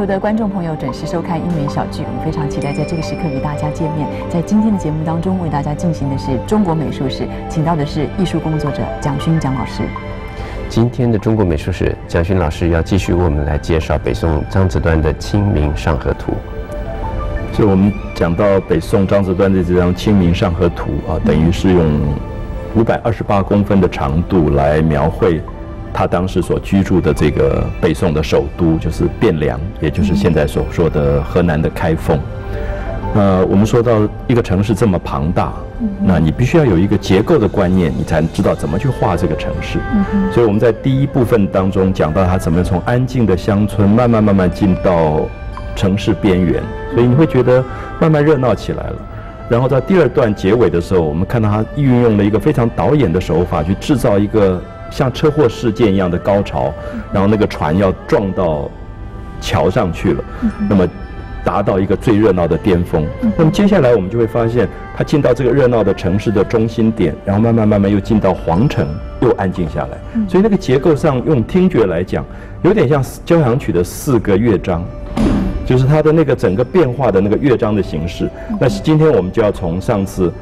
球的观众朋友准时收看《英语小剧》，我们非常期待在这个时刻与大家见面。在今天的节目当中，为大家进行的是中国美术史，请到的是艺术工作者蒋勋蒋老师。今天的中国美术史，蒋勋老师要继续为我们来介绍北宋张择端的《清明上河图》。所以我们讲到北宋张择端的这张《清明上河图》啊，等于是用五百二十八公分的长度来描绘。他当时所居住的这个北宋的首都就是汴梁，也就是现在所说的河南的开封。呃，我们说到一个城市这么庞大，那你必须要有一个结构的观念，你才知道怎么去画这个城市。所以我们在第一部分当中讲到他怎么从安静的乡村慢慢慢慢进到城市边缘，所以你会觉得慢慢热闹起来了。然后在第二段结尾的时候，我们看到他运用了一个非常导演的手法去制造一个。像车祸事件一样的高潮，然后那个船要撞到桥上去了，那么达到一个最热闹的巅峰。那么接下来我们就会发现，它进到这个热闹的城市的中心点，然后慢慢慢慢又进到皇城，又安静下来。所以那个结构上用听觉来讲，有点像交响曲的四个乐章，就是它的那个整个变化的那个乐章的形式。那是今天我们就要从上次。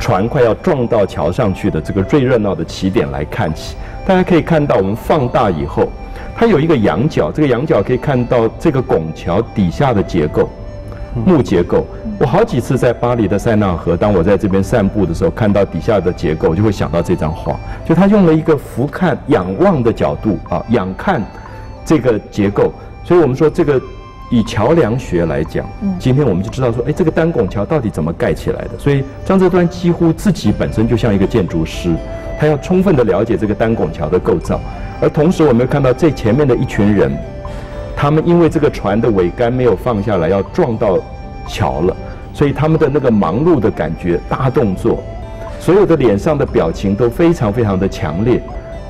船快要撞到桥上去的这个最热闹的起点来看起，大家可以看到，我们放大以后，它有一个仰角，这个仰角可以看到这个拱桥底下的结构，木结构。我好几次在巴黎的塞纳河，当我在这边散步的时候，看到底下的结构，就会想到这张画，就他用了一个俯瞰、仰望的角度啊，仰看这个结构，所以我们说这个。以桥梁学来讲，今天我们就知道说，哎，这个单拱桥到底怎么盖起来的？所以张择端几乎自己本身就像一个建筑师，他要充分的了解这个单拱桥的构造。而同时，我们又看到最前面的一群人，他们因为这个船的桅杆没有放下来，要撞到桥了，所以他们的那个忙碌的感觉、大动作，所有的脸上的表情都非常非常的强烈。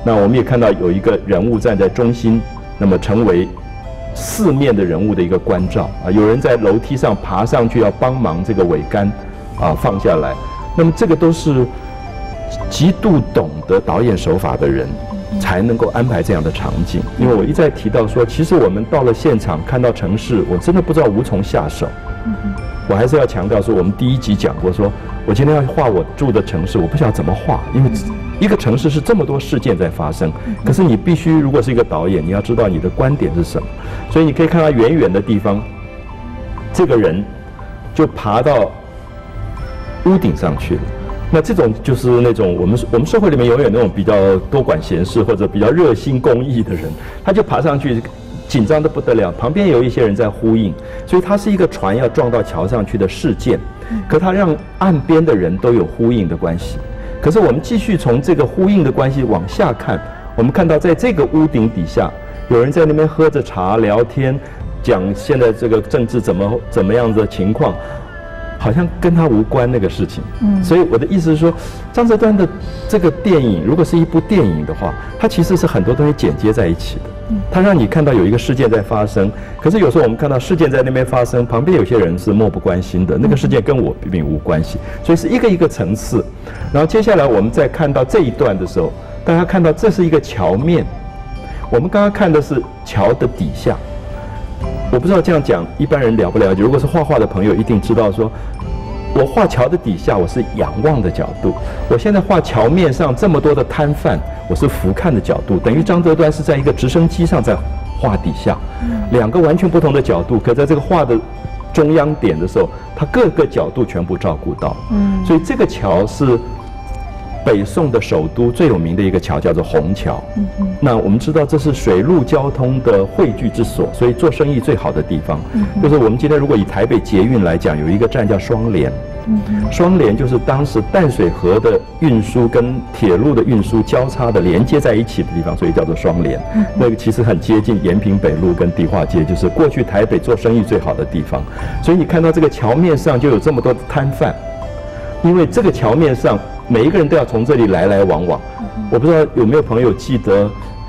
那我们也看到有一个人物站在中心，那么成为。四面的人物的一个关照啊，有人在楼梯上爬上去要帮忙这个桅杆啊放下来，那么这个都是极度懂得导演手法的人才能够安排这样的场景。因为我一再提到说，其实我们到了现场看到城市，我真的不知道无从下手。我还是要强调说，我们第一集讲过，说我今天要画我住的城市，我不晓得怎么画，因为。一个城市是这么多事件在发生，可是你必须如果是一个导演，你要知道你的观点是什么。所以你可以看到远远的地方，这个人就爬到屋顶上去了。那这种就是那种我们我们社会里面永远那种比较多管闲事或者比较热心公益的人，他就爬上去，紧张的不得了。旁边有一些人在呼应，所以它是一个船要撞到桥上去的事件，可它让岸边的人都有呼应的关系。可是我们继续从这个呼应的关系往下看，我们看到在这个屋顶底下，有人在那边喝着茶聊天，讲现在这个政治怎么怎么样的情况，好像跟他无关那个事情。嗯，所以我的意思是说，张择端的这个电影如果是一部电影的话，它其实是很多东西剪接在一起的。它让你看到有一个事件在发生，可是有时候我们看到事件在那边发生，旁边有些人是漠不关心的，那个事件跟我并无关系，所以是一个一个层次。然后接下来我们再看到这一段的时候，大家看到这是一个桥面，我们刚刚看的是桥的底下，我不知道这样讲一般人了不了解。如果是画画的朋友一定知道说。我画桥的底下，我是仰望的角度；我现在画桥面上这么多的摊贩，我是俯瞰的角度。等于张择端是在一个直升机上在画底下，两个完全不同的角度。可在这个画的中央点的时候，他各个角度全部照顾到。嗯，所以这个桥是北宋的首都最有名的一个桥，叫做虹桥。嗯嗯，那我们知道这是水陆交通的汇聚之所，所以做生意最好的地方。嗯，就是我们今天如果以台北捷运来讲，有一个站叫双连。双连就是当时淡水河的运输跟铁路的运输交叉的连接在一起的地方，所以叫做双连。那个其实很接近延平北路跟迪化街，就是过去台北做生意最好的地方。所以你看到这个桥面上就有这么多的摊贩，因为这个桥面上每一个人都要从这里来来往往。我不知道有没有朋友记得，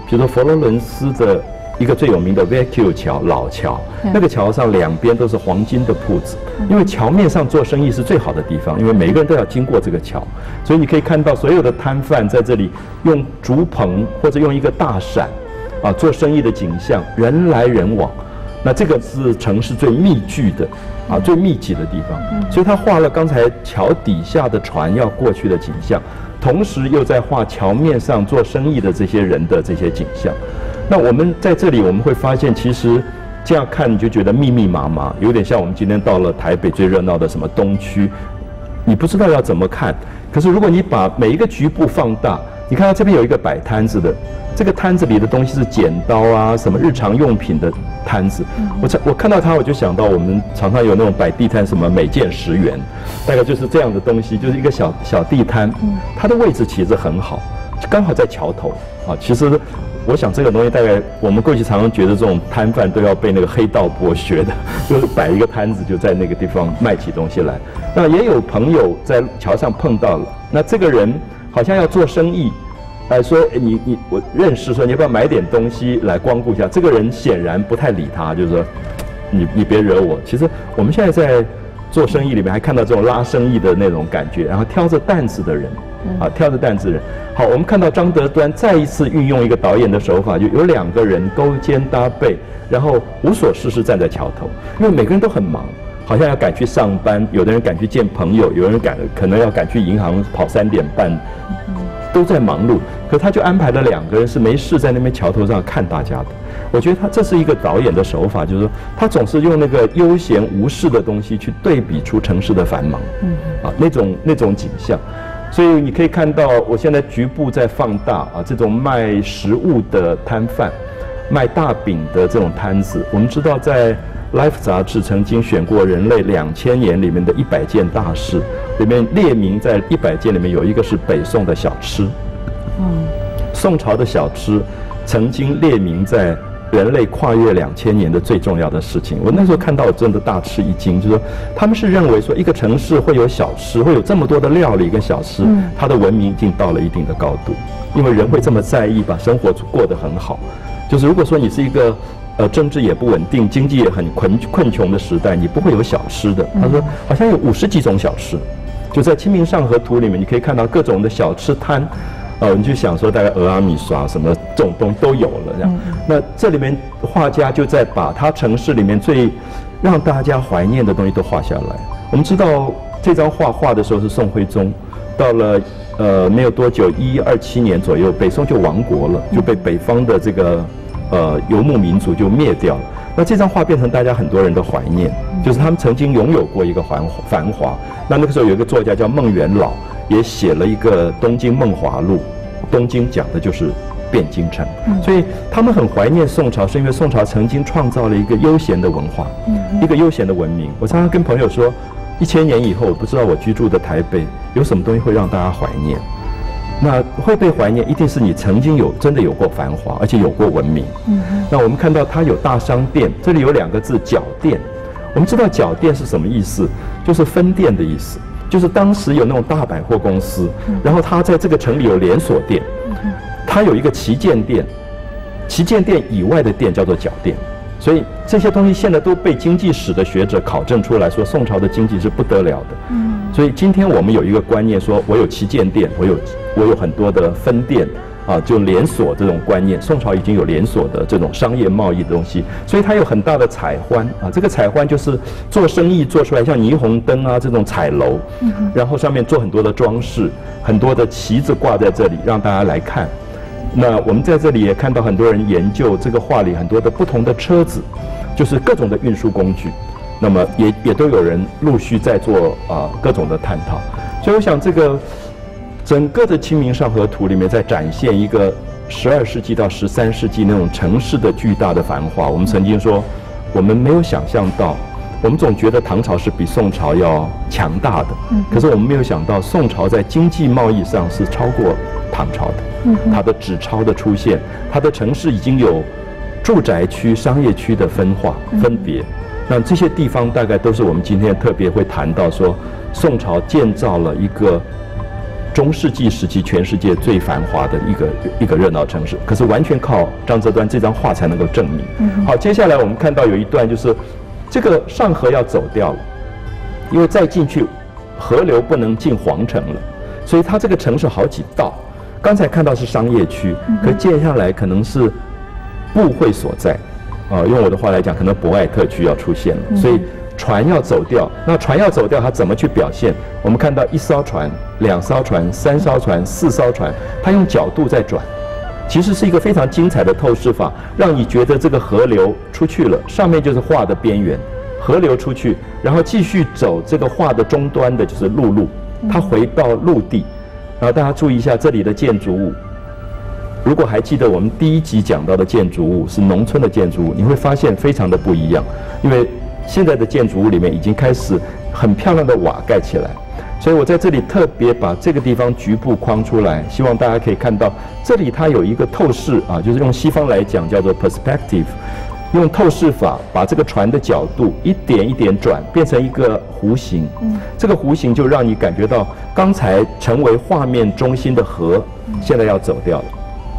比如说佛罗伦斯的。一个最有名的 Vecchio 桥，老桥，那个桥上两边都是黄金的铺子，因为桥面上做生意是最好的地方，因为每个人都要经过这个桥，所以你可以看到所有的摊贩在这里用竹棚或者用一个大伞，啊，做生意的景象，人来人往，那这个是城市最密聚的，啊，最密集的地方。所以他画了刚才桥底下的船要过去的景象，同时又在画桥面上做生意的这些人的这些景象。那我们在这里我们会发现，其实这样看你就觉得密密麻麻，有点像我们今天到了台北最热闹的什么东区，你不知道要怎么看。可是如果你把每一个局部放大，你看到这边有一个摆摊子的，这个摊子里的东西是剪刀啊，什么日常用品的摊子。我我看到它，我就想到我们常常有那种摆地摊，什么每件十元，大概就是这样的东西，就是一个小小地摊。它的位置其实很好，刚好在桥头啊。其实我想这个东西大概我们过去常常觉得这种摊贩都要被那个黑道剥削的，就是摆一个摊子就在那个地方卖起东西来。那也有朋友在桥上碰到了，那这个人。好像要做生意，哎，说你你我认识，说你要不要买点东西来光顾一下？这个人显然不太理他，就是说，你你别惹我。其实我们现在在做生意里面还看到这种拉生意的那种感觉，然后挑着担子的人，啊，挑着担子的人。好，我们看到张德端再一次运用一个导演的手法，就有两个人勾肩搭背，然后无所事事站在桥头，因为每个人都很忙。好像要赶去上班，有的人赶去见朋友，有人赶可能要赶去银行跑三点半，都在忙碌。可他就安排了两个人是没事在那边桥头上看大家的。我觉得他这是一个导演的手法，就是说他总是用那个悠闲无事的东西去对比出城市的繁忙，啊那种那种景象。所以你可以看到，我现在局部在放大啊，这种卖食物的摊贩，卖大饼的这种摊子，我们知道在。Life 杂志曾经选过人类两千年里面的一百件大事，里面列名在一百件里面有一个是北宋的小吃。嗯，宋朝的小吃曾经列名在人类跨越两千年的最重要的事情。我那时候看到真的大吃一惊，就是说他们是认为说一个城市会有小吃，会有这么多的料理跟小吃，它的文明已经到了一定的高度，因为人会这么在意把生活过得很好。就是如果说你是一个。呃，政治也不稳定，经济也很困困穷的时代，你不会有小吃的。他说，好像有五十几种小吃，就在《清明上河图》里面，你可以看到各种的小吃摊。呃，你就想说，大概鹅阿、米刷什么这种东都有了这样。那这里面画家就在把他城市里面最让大家怀念的东西都画下来。我们知道这张画画的时候是宋徽宗，到了呃没有多久，一二七年左右，北宋就亡国了，就被北方的这个。呃，游牧民族就灭掉了。那这张画变成大家很多人的怀念，就是他们曾经拥有过一个繁繁华。那那个时候有一个作家叫孟元老，也写了一个《东京梦华录》，东京讲的就是汴京城。所以他们很怀念宋朝，是因为宋朝曾经创造了一个悠闲的文化，一个悠闲的文明。我常常跟朋友说，一千年以后，我不知道我居住的台北有什么东西会让大家怀念。那会被怀念，一定是你曾经有真的有过繁华，而且有过文明。嗯，那我们看到它有大商店，这里有两个字“脚店”。我们知道“脚店”是什么意思？就是分店的意思。就是当时有那种大百货公司，然后它在这个城里有连锁店，它有一个旗舰店，旗舰店以外的店叫做脚店。所以这些东西现在都被经济史的学者考证出来说，宋朝的经济是不得了的。嗯。所以今天我们有一个观念，说我有旗舰店，我有我有很多的分店，啊，就连锁这种观念。宋朝已经有连锁的这种商业贸易的东西，所以它有很大的彩欢啊。这个彩欢就是做生意做出来像霓虹灯啊这种彩楼，然后上面做很多的装饰，很多的旗子挂在这里让大家来看。那我们在这里也看到很多人研究这个画里很多的不同的车子，就是各种的运输工具。那么也也都有人陆续在做啊各种的探讨，所以我想这个整个的《清明上河图》里面在展现一个十二世纪到十三世纪那种城市的巨大的繁华。我们曾经说，我们没有想象到，我们总觉得唐朝是比宋朝要强大的，可是我们没有想到宋朝在经济贸易上是超过唐朝的。它的纸钞的出现，它的城市已经有住宅区、商业区的分化分别。那这些地方大概都是我们今天特别会谈到说，宋朝建造了一个中世纪时期全世界最繁华的一个一个热闹城市，可是完全靠张择端这张画才能够证明。好，接下来我们看到有一段就是这个上河要走掉了，因为再进去河流不能进皇城了，所以它这个城市好几道。刚才看到是商业区，可接下来可能是部会所在。呃，用我的话来讲，可能博爱特区要出现了，所以船要走掉。那船要走掉，它怎么去表现？我们看到一艘船、两艘船、三艘船、四艘船，它用角度在转，其实是一个非常精彩的透视法，让你觉得这个河流出去了，上面就是画的边缘，河流出去，然后继续走这个画的终端的就是陆路，它回到陆地。然后大家注意一下这里的建筑物。如果还记得我们第一集讲到的建筑物是农村的建筑物，你会发现非常的不一样，因为现在的建筑物里面已经开始很漂亮的瓦盖起来，所以我在这里特别把这个地方局部框出来，希望大家可以看到这里它有一个透视啊，就是用西方来讲叫做 perspective，用透视法把这个船的角度一点一点转，变成一个弧形，嗯。这个弧形就让你感觉到刚才成为画面中心的河现在要走掉了。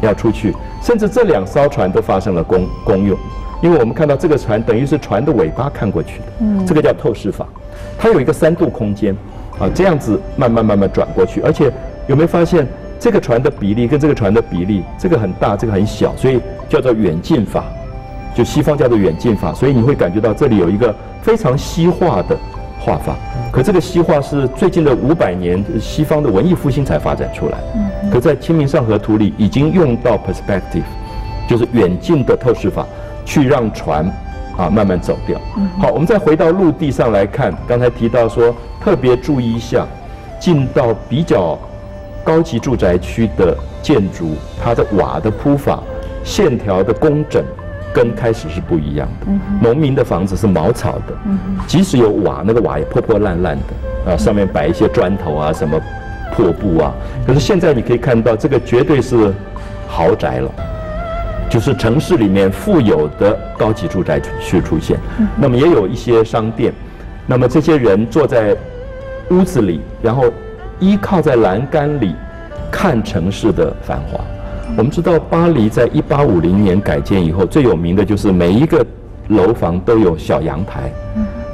要出去，甚至这两艘船都发生了功功用，因为我们看到这个船等于是船的尾巴看过去的，嗯，这个叫透视法，它有一个三度空间，啊，这样子慢慢慢慢转过去，而且有没有发现这个船的比例跟这个船的比例，这个很大，这个很小，所以叫做远近法，就西方叫做远近法，所以你会感觉到这里有一个非常西化的。画法，可这个西画是最近的五百年西方的文艺复兴才发展出来。嗯，可在《清明上河图》里已经用到 perspective，就是远近的透视法，去让船啊慢慢走掉。好，我们再回到陆地上来看，刚才提到说特别注意一下，进到比较高级住宅区的建筑，它的瓦的铺法、线条的工整。跟开始是不一样的。农民的房子是茅草的，即使有瓦，那个瓦也破破烂烂的啊，上面摆一些砖头啊，什么破布啊。可是现在你可以看到，这个绝对是豪宅了，就是城市里面富有的高级住宅区出现。那么也有一些商店，那么这些人坐在屋子里，然后依靠在栏杆里看城市的繁华。我们知道巴黎在一八五零年改建以后，最有名的就是每一个楼房都有小阳台。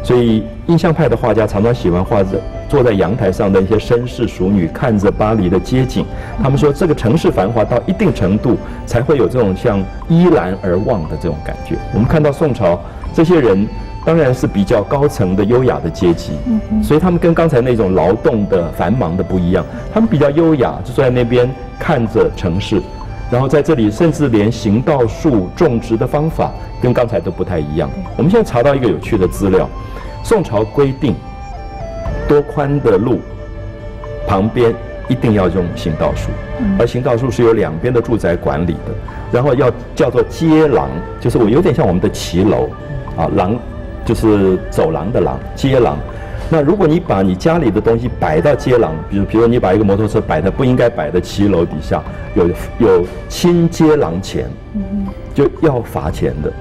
所以印象派的画家常常喜欢画着坐在阳台上的一些绅士淑女，看着巴黎的街景。他们说，这个城市繁华到一定程度，才会有这种像依栏而望的这种感觉。我们看到宋朝这些人，当然是比较高层的优雅的阶级，所以他们跟刚才那种劳动的繁忙的不一样，他们比较优雅，就坐在那边看着城市。然后在这里，甚至连行道树种植的方法跟刚才都不太一样。我们现在查到一个有趣的资料：宋朝规定，多宽的路旁边一定要用行道树，而行道树是由两边的住宅管理的。然后要叫做街廊，就是我有点像我们的骑楼啊，廊就是走廊的廊，街廊。那如果你把你家里的东西摆到街廊，比如，比如你把一个摩托车摆在不应该摆的骑楼底下，有有亲街廊钱，就要罚钱的。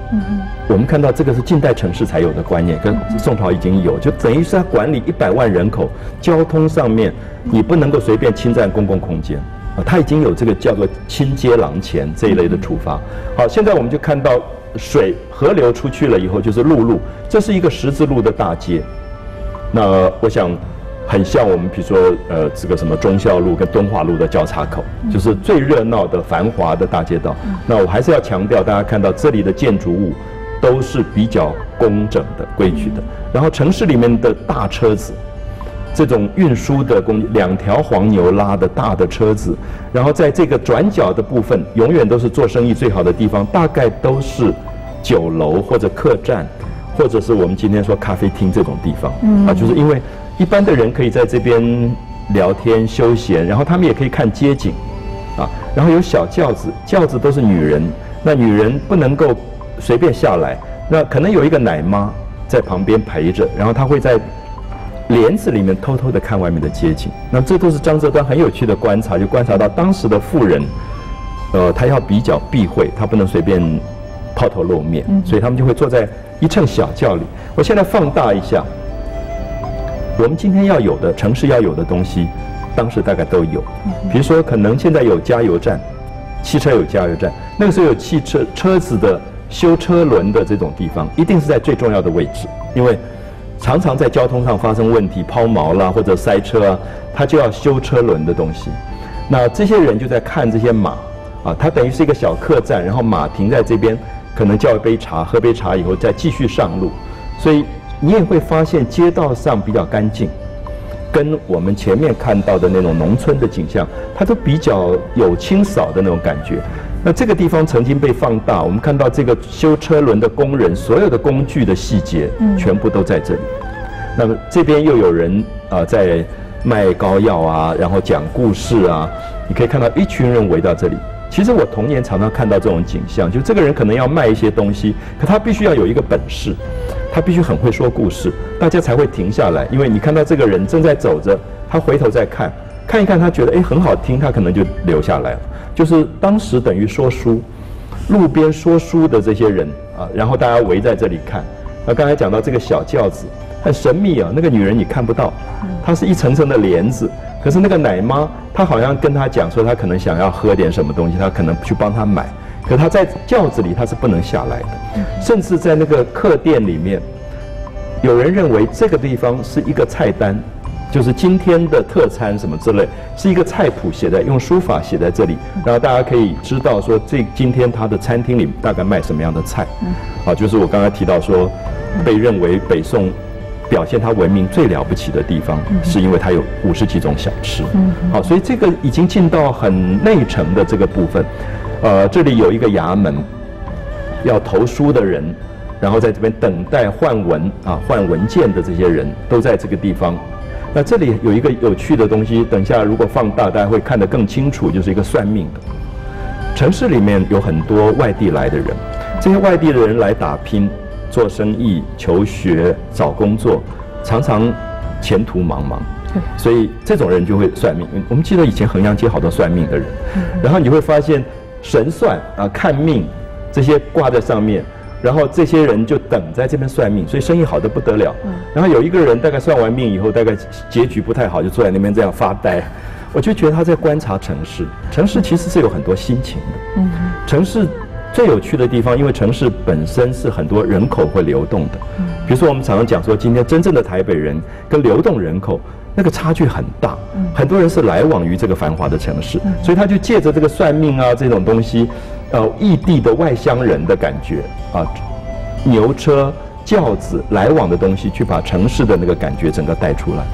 我们看到这个是近代城市才有的观念，跟宋朝已经有，就等于是他管理一百万人口，交通上面你不能够随便侵占公共空间啊，他已经有这个叫做亲街廊钱这一类的处罚。好，现在我们就看到水河流出去了以后就是陆路，这是一个十字路的大街。那我想，很像我们比如说，呃，这个什么忠孝路跟敦化路的交叉口，就是最热闹的繁华的大街道。那我还是要强调，大家看到这里的建筑物都是比较工整的、规矩的。然后城市里面的大车子，这种运输的工，两条黄牛拉的大的车子，然后在这个转角的部分，永远都是做生意最好的地方，大概都是酒楼或者客栈。或者是我们今天说咖啡厅这种地方，啊，就是因为一般的人可以在这边聊天休闲，然后他们也可以看街景，啊，然后有小轿子，轿子都是女人，那女人不能够随便下来，那可能有一个奶妈在旁边陪着，然后她会在帘子里面偷偷的看外面的街景，那这都是张择端很有趣的观察，就观察到当时的富人，呃，他要比较避讳，他不能随便抛头露面，所以他们就会坐在。一乘小轿里，我现在放大一下，我们今天要有的城市要有的东西，当时大概都有。比如说，可能现在有加油站，汽车有加油站，那个时候有汽车车子的修车轮的这种地方，一定是在最重要的位置，因为常常在交通上发生问题，抛锚啦或者塞车啊，他就要修车轮的东西。那这些人就在看这些马啊，它等于是一个小客栈，然后马停在这边。可能叫一杯茶，喝杯茶以后再继续上路，所以你也会发现街道上比较干净，跟我们前面看到的那种农村的景象，它都比较有清扫的那种感觉。那这个地方曾经被放大，我们看到这个修车轮的工人，所有的工具的细节，全部都在这里。那么这边又有人啊在卖膏药啊，然后讲故事啊，你可以看到一群人围到这里。其实我童年常常看到这种景象，就这个人可能要卖一些东西，可他必须要有一个本事，他必须很会说故事，大家才会停下来。因为你看到这个人正在走着，他回头再看，看一看他觉得诶很好听，他可能就留下来了。就是当时等于说书，路边说书的这些人啊，然后大家围在这里看。那刚才讲到这个小轿子。很神秘啊，那个女人你看不到，她是一层层的帘子。可是那个奶妈，她好像跟他讲说，她可能想要喝点什么东西，她可能去帮他买。可她在轿子里，她是不能下来的。甚至在那个客店里面，有人认为这个地方是一个菜单，就是今天的特餐什么之类，是一个菜谱写在用书法写在这里，然后大家可以知道说这今天他的餐厅里大概卖什么样的菜。啊，就是我刚才提到说，被认为北宋。表现它文明最了不起的地方，是因为它有五十几种小吃。好，所以这个已经进到很内城的这个部分。呃，这里有一个衙门，要投书的人，然后在这边等待换文啊换文件的这些人都在这个地方。那这里有一个有趣的东西，等一下如果放大，大家会看得更清楚，就是一个算命的。城市里面有很多外地来的人，这些外地的人来打拼。做生意、求学、找工作，常常前途茫茫。所以这种人就会算命。我们记得以前衡阳街好多算命的人，然后你会发现神算啊、看命这些挂在上面，然后这些人就等在这边算命，所以生意好的不得了。然后有一个人大概算完命以后，大概结局不太好，就坐在那边这样发呆。我就觉得他在观察城市，城市其实是有很多心情的。城市。最有趣的地方，因为城市本身是很多人口会流动的。比如说，我们常常讲说，今天真正的台北人跟流动人口那个差距很大。很多人是来往于这个繁华的城市，所以他就借着这个算命啊这种东西，呃，异地的外乡人的感觉啊，牛车轿子来往的东西，去把城市的那个感觉整个带出来。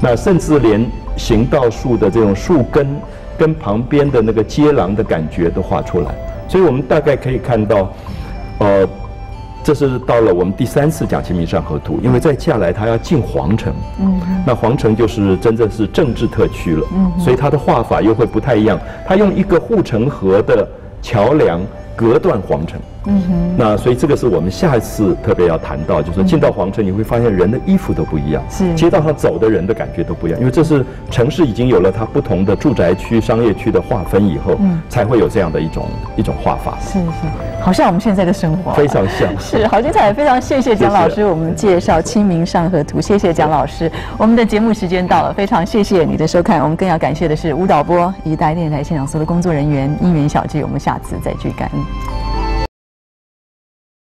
那甚至连行道树的这种树根跟旁边的那个街廊的感觉都画出来。所以我们大概可以看到，呃，这是到了我们第三次讲《清明上河图》，因为再下来他要进皇城，嗯，那皇城就是真正是政治特区了，嗯，所以他的画法又会不太一样，他用一个护城河的桥梁隔断皇城。嗯哼，那所以这个是我们下一次特别要谈到，就是进到皇城，你会发现人的衣服都不一样，是。街道上走的人的感觉都不一样，因为这是城市已经有了它不同的住宅区、商业区的划分以后，嗯，才会有这样的一种一种画法。是是，好像我们现在的生活。非常像，是好精彩，非常谢谢蒋老师，我们介绍《清明上河图》，谢谢蒋老师。我们的节目时间到了，非常谢谢你的收看，我们更要感谢的是吴导播以及大电台现场所有的工作人员，音缘小聚，我们下次再聚，感恩。